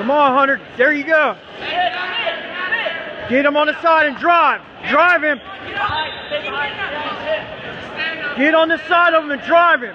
Come on, Hunter. There you go. Get him on the side and drive. Drive him. Get on the side of him and drive him.